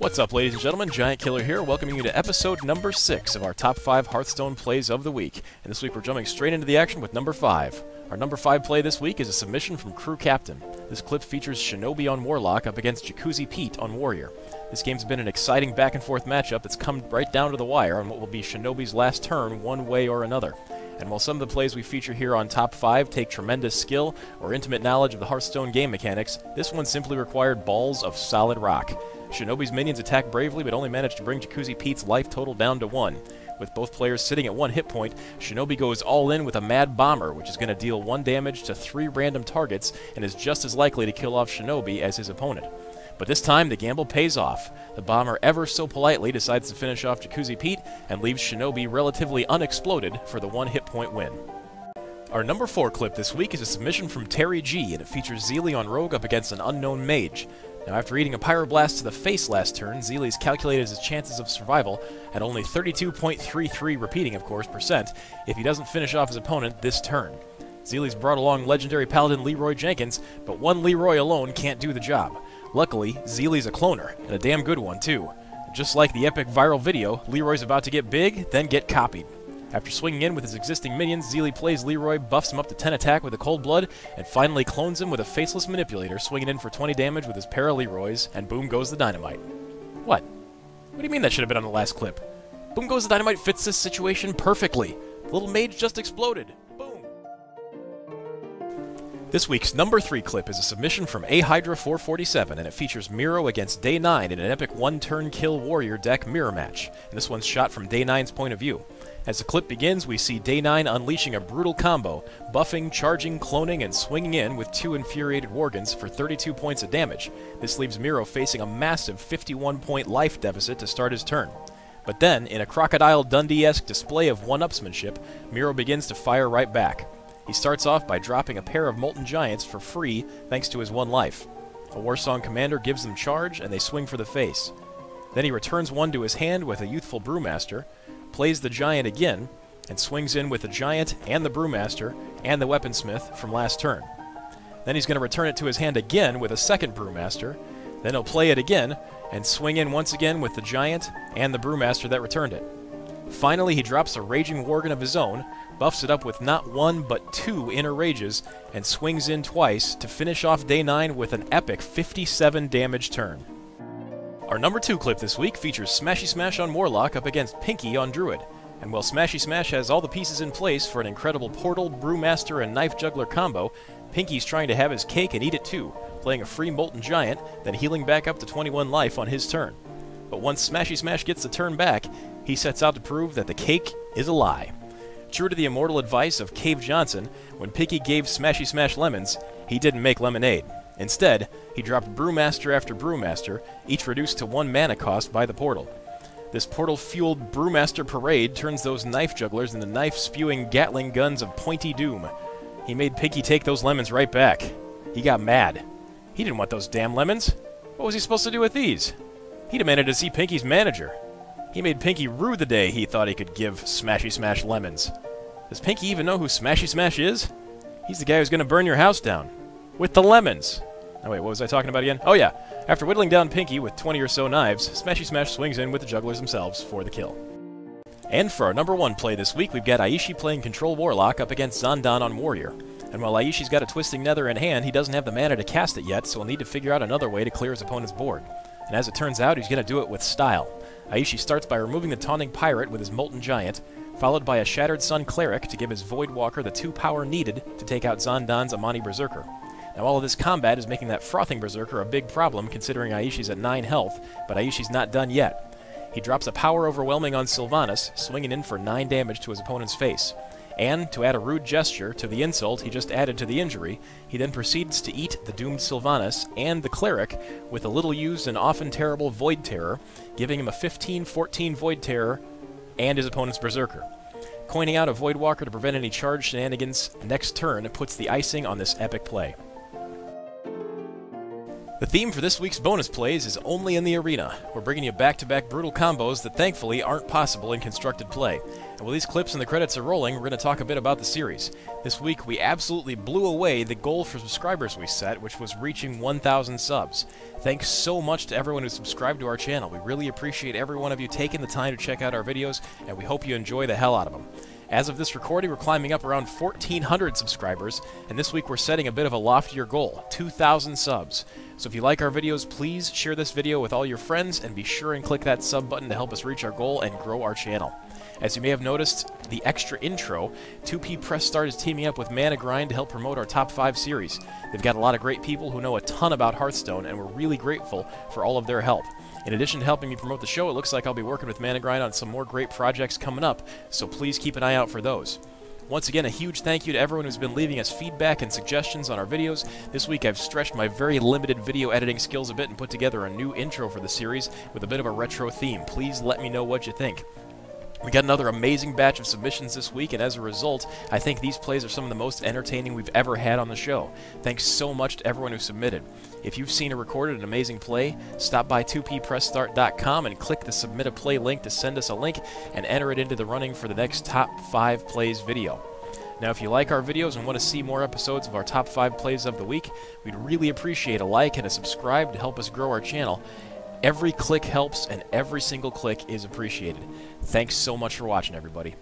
What's up, ladies and gentlemen? GiantKiller here, welcoming you to episode number 6 of our top 5 Hearthstone plays of the week. And this week we're jumping straight into the action with number 5. Our number 5 play this week is a submission from Crew Captain. This clip features Shinobi on Warlock up against Jacuzzi Pete on Warrior. This game's been an exciting back and forth matchup that's come right down to the wire on what will be Shinobi's last turn, one way or another. And while some of the plays we feature here on Top 5 take tremendous skill or intimate knowledge of the Hearthstone game mechanics, this one simply required balls of solid rock. Shinobi's minions attack bravely, but only manage to bring Jacuzzi Pete's life total down to one. With both players sitting at one hit point, Shinobi goes all in with a Mad Bomber, which is going to deal one damage to three random targets and is just as likely to kill off Shinobi as his opponent. But this time, the gamble pays off. The bomber ever so politely decides to finish off Jacuzzi Pete and leaves Shinobi relatively unexploded for the one hit point win. Our number 4 clip this week is a submission from Terry G, and it features Zeely on Rogue up against an unknown mage. Now, after eating a Pyroblast to the face last turn, Zeely's calculated his chances of survival at only 32.33 repeating, of course, percent if he doesn't finish off his opponent this turn. Zeely's brought along legendary paladin Leeroy Jenkins, but one Leeroy alone can't do the job. Luckily, Zeely's a cloner, and a damn good one, too. Just like the epic viral video, Leeroy's about to get big, then get copied. After swinging in with his existing minions, Zeely plays Leeroy, buffs him up to 10 attack with a Cold Blood, and finally clones him with a Faceless Manipulator, swinging in for 20 damage with his para Leeroys, and boom goes the Dynamite. What? What do you mean that should have been on the last clip? Boom goes the Dynamite fits this situation perfectly. The little mage just exploded. Boom. This week's number 3 clip is a submission from A Hydra 447, and it features Miro against Day 9 in an epic one-turn kill warrior deck mirror match. And this one's shot from Day 9's point of view. As the clip begins, we see Day 9 unleashing a brutal combo, buffing, charging, cloning, and swinging in with two infuriated Worgens for 32 points of damage. This leaves Miro facing a massive 51 point life deficit to start his turn. But then, in a Crocodile Dundee esque display of one upsmanship, Miro begins to fire right back. He starts off by dropping a pair of Molten Giants for free thanks to his one life. A Warsong commander gives them charge, and they swing for the face. Then he returns one to his hand with a youthful Brewmaster, plays the Giant again, and swings in with the Giant and the Brewmaster and the Weaponsmith from last turn. Then he's going to return it to his hand again with a second Brewmaster, then he'll play it again and swing in once again with the Giant and the Brewmaster that returned it. Finally, he drops a Raging Worgen of his own, buffs it up with not one but two Inner Rages, and swings in twice to finish off Day 9 with an epic 57 damage turn. Our number 2 clip this week features Smashy Smash on Warlock up against Pinky on Druid. And while Smashy Smash has all the pieces in place for an incredible Portal, Brewmaster, and Knife Juggler combo, Pinky's trying to have his cake and eat it too, playing a free Molten Giant, then healing back up to 21 life on his turn. But once Smashy Smash gets the turn back, he sets out to prove that the cake is a lie. True to the immortal advice of Cave Johnson, when Pinky gave Smashy Smash lemons, he didn't make lemonade. Instead, he dropped Brewmaster after Brewmaster, each reduced to one mana cost by the portal. This portal fueled Brewmaster Parade turns those knife jugglers into knife spewing Gatling guns of pointy doom. He made Pinky take those lemons right back. He got mad. He didn't want those damn lemons. What was he supposed to do with these? He demanded to see Pinky's manager. He made Pinky rue the day he thought he could give Smashy Smash lemons. Does Pinky even know who Smashy Smash is? He's the guy who's to burn your house down. With the lemons. Oh wait, what was I talking about again? Oh yeah, after whittling down Pinky with 20 or so knives, Smashy Smash swings in with the jugglers themselves for the kill. And for our number one play this week, we've got Aishi playing Control Warlock up against Zandan on Warrior. And while Aishi's got a Twisting Nether in hand, he doesn't have the mana to cast it yet, so he'll need to figure out another way to clear his opponent's board. And as it turns out, he's going to do it with style. Aishi starts by removing the Taunting Pirate with his Molten Giant, followed by a Shattered Sun Cleric to give his Voidwalker the 2 power needed to take out Zandan's Amani Berserker. Now all of this combat is making that Frothing Berserker a big problem considering Aishi's at 9 health, but Aishi's not done yet. He drops a Power Overwhelming on Sylvanas, swinging in for 9 damage to his opponent's face. And, to add a rude gesture to the insult he just added to the injury, he then proceeds to eat the doomed Sylvanas and the Cleric with a little used and often terrible Void Terror, giving him a 15-14 Void Terror and his opponent's Berserker. Coining out a Voidwalker to prevent any charge shenanigans next turn puts the icing on this epic play. The theme for this week's bonus plays is Only in the Arena. We're bringing you back-to-back brutal combos that thankfully aren't possible in constructed play. And while these clips and the credits are rolling, we're going to talk a bit about the series. This week, we absolutely blew away the goal for subscribers we set, which was reaching 1,000 subs. Thanks so much to everyone who subscribed to our channel. We really appreciate every one of you taking the time to check out our videos, and we hope you enjoy the hell out of them. As of this recording, we're climbing up around 1,400 subscribers, and this week we're setting a bit of a loftier goal 2,000 subs. So if you like our videos, please share this video with all your friends, and be sure and click that sub button to help us reach our goal and grow our channel. As you may have noticed, the extra intro, 2P Press Start is teaming up with ManaGrind to help promote our top 5 series. They've got a lot of great people who know a ton about Hearthstone, and we're really grateful for all of their help. In addition to helping me promote the show, it looks like I'll be working with ManaGrind on some more great projects coming up, so please keep an eye out for those. Once again, a huge thank you to everyone who's been leaving us feedback and suggestions on our videos. This week I've stretched my very limited video editing skills a bit and put together a new intro for the series with a bit of a retro theme. Please let me know what you think. We got another amazing batch of submissions this week, and as a result, I think these plays are some of the most entertaining we've ever had on the show. Thanks so much to everyone who submitted. If you've seen or recorded an amazing play, stop by 2ppressstart.com and click the Submit a Play link to send us a link and enter it into the running for the next Top 5 Plays video. Now, if you like our videos and want to see more episodes of our top 5 plays of the week, we'd really appreciate a like and a subscribe to help us grow our channel. Every click helps, and every single click is appreciated. Thanks so much for watching, everybody.